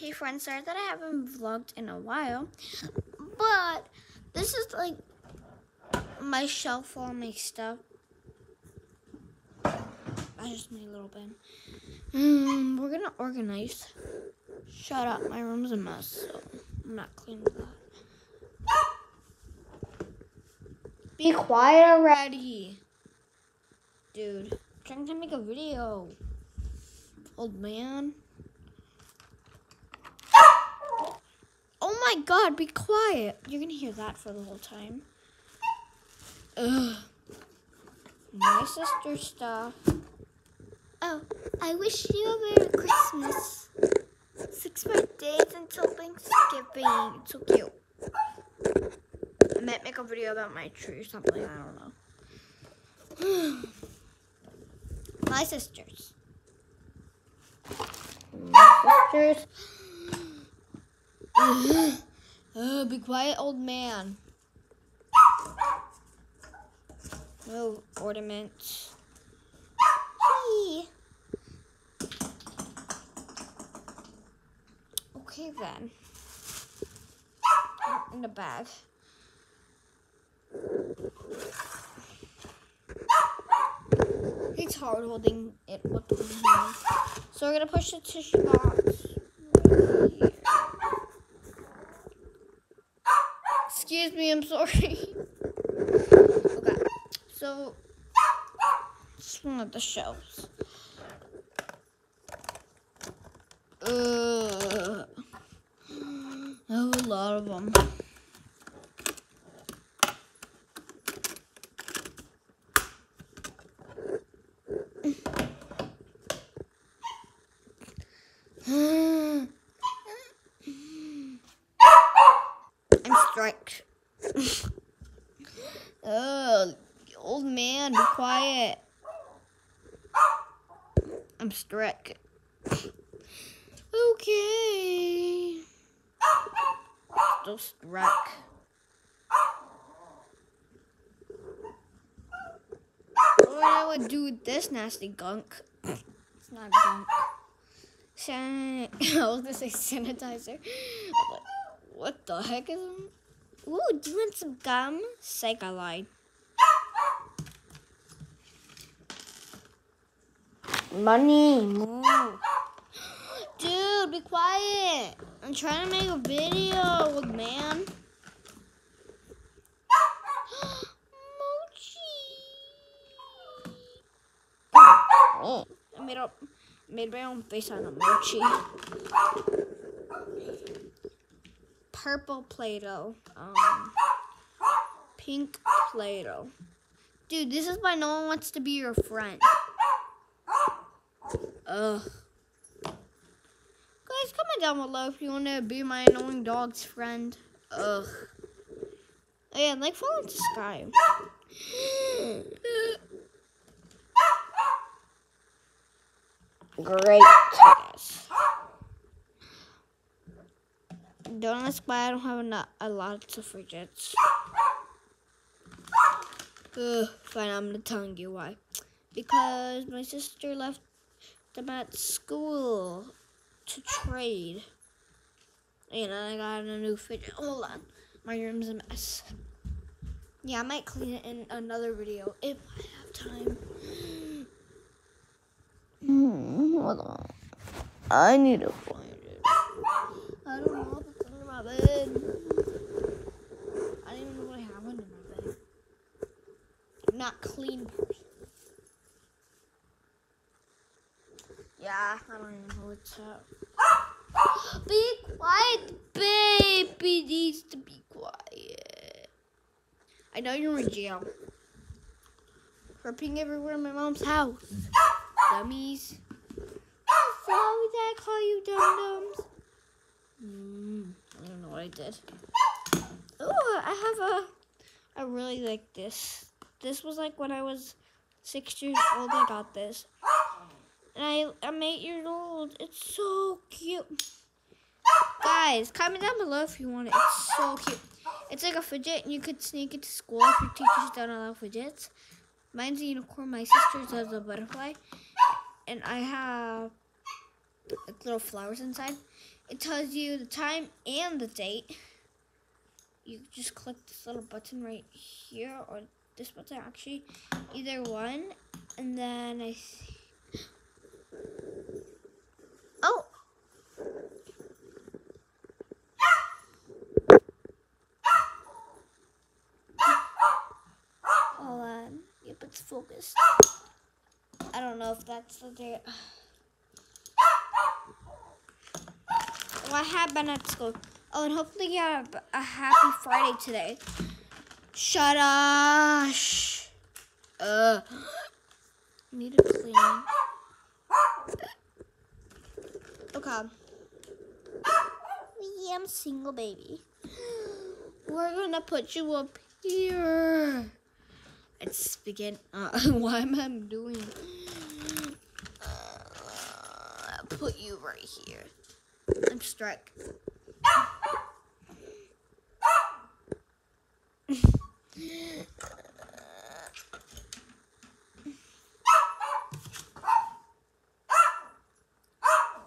Hey friends, sorry that I haven't vlogged in a while, but this is like my shelf all my stuff. I just my little bin. Mm, we're gonna organize. Shut up, my room's a mess, so I'm not cleaning that. Be quiet already. Dude, I'm trying to make a video. Old man. Oh my god, be quiet. You're gonna hear that for the whole time. Ugh. My sister stuff. Oh, I wish you a Merry Christmas. Six more days until Thanksgiving. It's so cute. I might make a video about my tree or something. I don't know. my sisters. My sisters. oh, be quiet, old man. No ornaments. Hey. Okay then. In the bag. It's hard holding it with one. So we're gonna push the tissue box. right here. Excuse me, I'm sorry. okay, so just one of the shelves. Uh, a lot of them. I'm strict. oh, old man, be quiet. I'm. Okay. Still struck. What I would do with this nasty gunk? It's not gunk. San- I was gonna say sanitizer. Like, what the heck is it? Ooh, do you want some gum? Psych, I lied. Money. Dude, be quiet. I'm trying to make a video, with man. Mochi. Oh, I made up, made my own face on a mochi. Purple Play-Doh. Um, pink Play-Doh. Dude, this is why no one wants to be your friend. Ugh. Guys, comment down below if you want to be my annoying dog's friend. Ugh. Oh yeah, like follow to Sky. Great. Don't ask why I don't have enough, a lot of suffragettes. Ugh, fine, I'm gonna tell you why. Because my sister left them at school to trade. And I got a new fidget. Hold on. My room's a mess. Yeah, I might clean it in another video if I have time. Hmm, hold on. I need to find it. I don't know it's under my bed. I don't even know what I have under my bed. I'm not clean person. Yeah, I don't even know what's up. Be quiet, baby needs to be quiet. I know you're in jail. Peeing everywhere in my mom's house. Dummies. Why would I call you dum dums? Mm, I don't know what I did. Oh, I have a. I really like this. This was like when I was six years old. I got this. I, I'm eight years old. It's so cute. Guys, comment down below if you want it. It's so cute. It's like a fidget, and you could sneak it to school if your teachers don't allow fidgets. Mine's a unicorn. My sister's has a butterfly. And I have like little flowers inside. It tells you the time and the date. You just click this little button right here, or this button actually, either one, and then I. See, oh. Hold on. Yep, it's focused. I don't know if that's the day. Have been at school. Oh, and hopefully you have a happy Friday today. Shut up. Uh. Need to clean. Okay. Me, I'm single baby. We're gonna put you up here. It's begin. Uh, why am I doing? Uh, put you right here. I'm struck.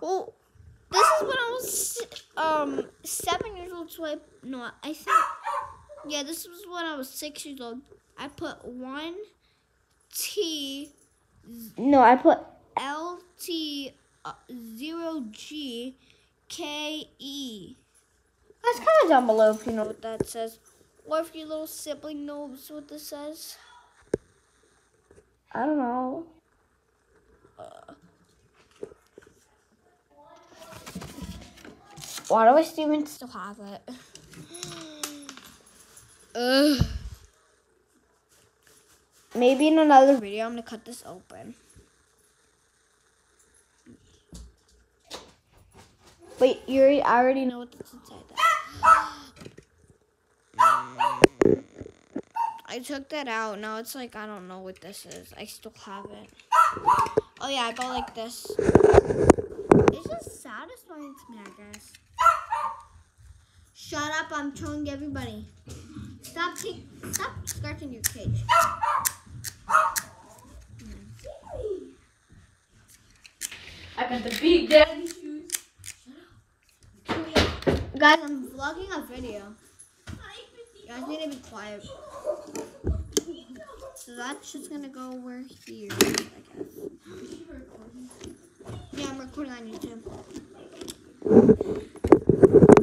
well, this is when I was um seven years old. So I no, I think yeah, this was when I was six years old. I put one T. No, I put L T uh, zero G K E. That's kind of down below if you know what that says. Or if your little sibling knows what this says. I don't know. Uh, why do I even still have it? Ugh. Maybe in another video, I'm gonna cut this open. Wait, you already, I already know what's inside that. I took that out. Now it's like, I don't know what this is. I still have it. Oh yeah, I go like this. It's just satisfying to me, I guess. Shut up, I'm showing everybody. Stop, stop scratching your cage. I got the big daddy shoes. Guys, I'm vlogging a video. You guys need to be quiet. So that's just gonna go over here, I guess. Yeah, I'm recording on YouTube.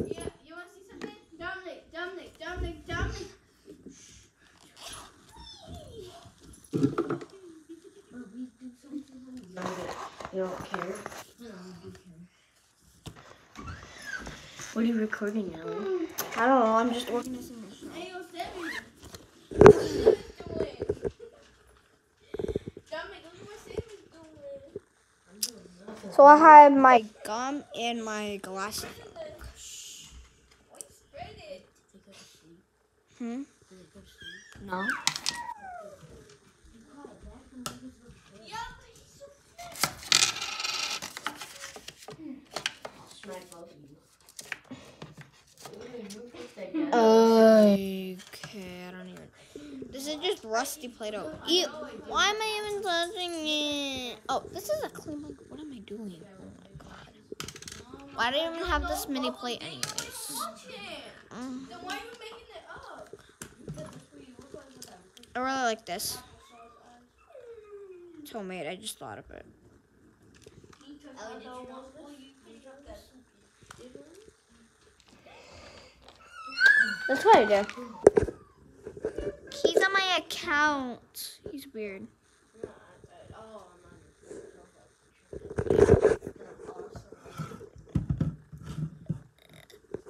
Yeah, you want to see something? Dominic, Dominic, Dominic, Dominic. You don't care? What are you recording, Ellie? I don't know, I'm just organizing this. Hey, yo, Sammy. What is Sammy's doing? Dominic, look at what Sammy's doing. So I have my gum and my glasses. Why you spread it? Hmm? No. Yeah, but he's so Okay, I don't even. This is just rusty Play-Doh. Ew, why am I even touching it? Oh, this is a clean. Like, what am I doing? Oh my god. Why do I even have this mini plate, anyways? Mm? I really like this. It's. I just thought of it. That's what I do. He's on my account. He's weird.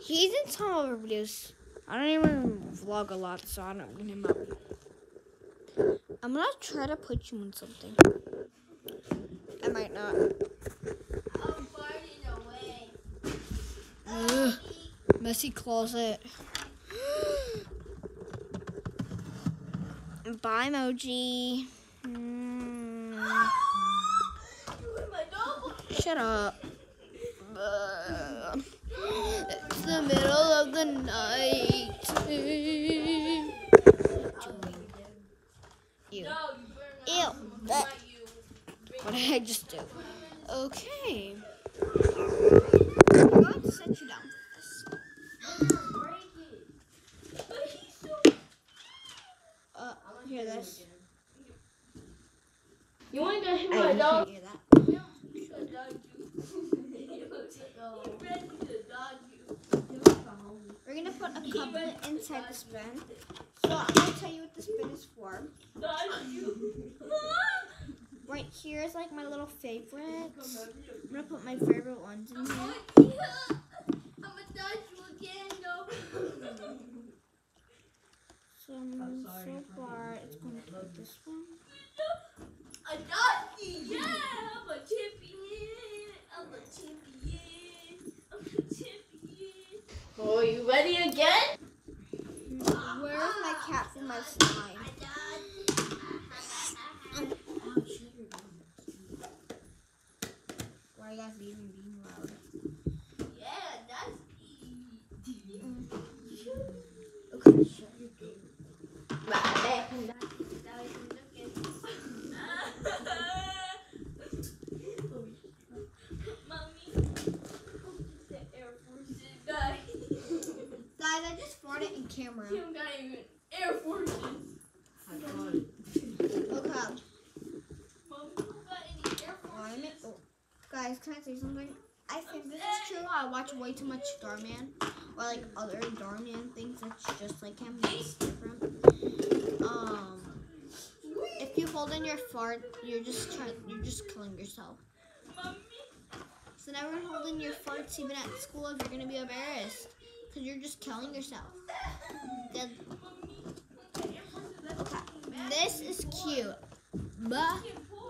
He's in some of our videos. I don't even vlog a lot, so I don't get him up. I'm gonna try to put you in something. I might not. I'm farting away. Ugh, messy closet. Bye, emoji. Mm, shut up. It's the middle of the night. Ew. No, you better Ew. not. That- Not you. We're gonna put a couplet inside the bin. So I'll tell you what the bin is for. Right here is like my little favorites. I'm gonna put my favorite ones in here. So, so far, it's going to be this one. A doggy, yeah, I'm a champion. I'm a champion. I'm a champion. Oh, you ready again? Where's my cat for my slime? Why are you guys even being loud? Yeah, that's Okay, shut your Guys, I just farted in camera. Air Forces. Okay. Mom, you got any Air I'm Forces? oh. Something? I think this is true. I watch way too much Starman or like other Starman things that's just like him, but it's different. Um, if you hold in your fart, you're just trying, you're just killing yourself. So never hold in your farts even at school if you're gonna be embarrassed, because you're just killing yourself. Okay, this is cute, but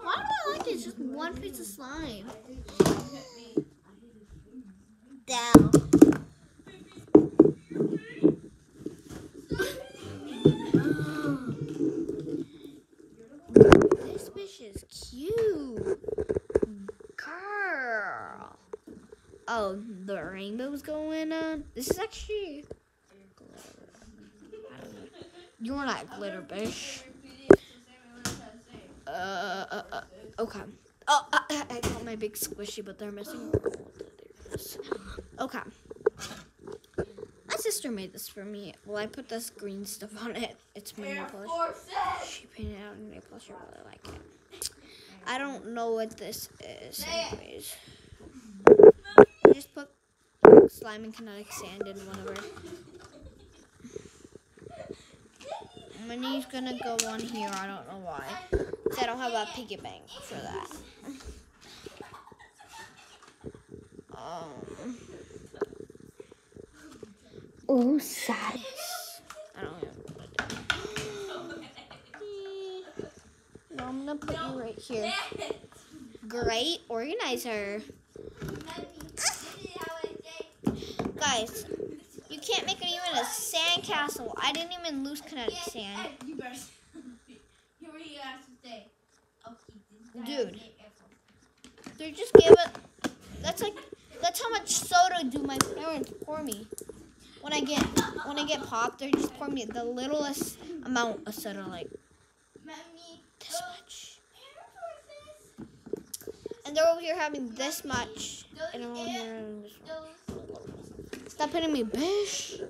why do I like it? It's just one piece of slime. Down. This fish is cute. Girl. Oh, the rainbow's going on. This is actually. You're not glitter fish. Uh, uh, uh, okay. Oh, uh, I got my big squishy, but they're missing. Okay. My sister made this for me. Well, I put this green stuff on it. It's my nail polish. She painted out a nail polish. I really like it. I don't know what this is. Anyways, I just put slime and kinetic sand in whatever. Money's gonna go on here. I don't know why. I don't have a piggy bank for that. Um. Oh, saddest. I don't know No, I'm gonna put you right here. Great organizer. Guys, you can't make it even a sand castle. I didn't even lose kinetic sand. You better. Here where you to stay. I'll this Dude. They just gave it. That's like that's how much soda do my parents pour me. When I get when I get popped, they just pour me the littlest amount of soda, like this much. And they're over here having this much, and I'm over here having this much. Those Stop hitting me, bitch.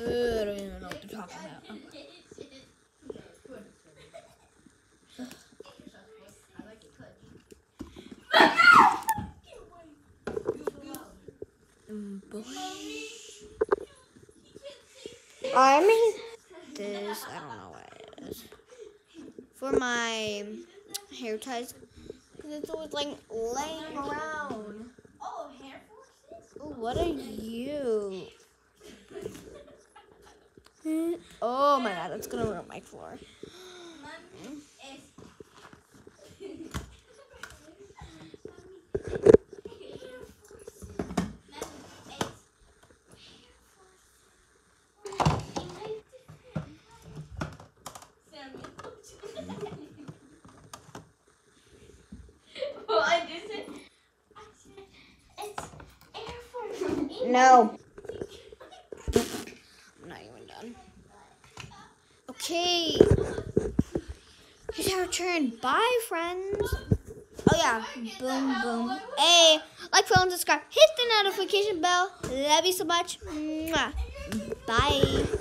I don't even know what they're talking about. Mm. I mean, this, I don't know what it is. For my hair ties, because it's always like laying around. Oh, Air Forces? Ooh, what are you? Oh my god, that's gonna ruin my floor. Mommy is. Well, I just said, I said, it's Air Force. No. I'm not even done. Okay. It's our turn. Bye, friends. Oh, yeah. Boom, boom. Hey, like, follow, and subscribe. Hit the notification bell. Love you so much. Mwah. Bye.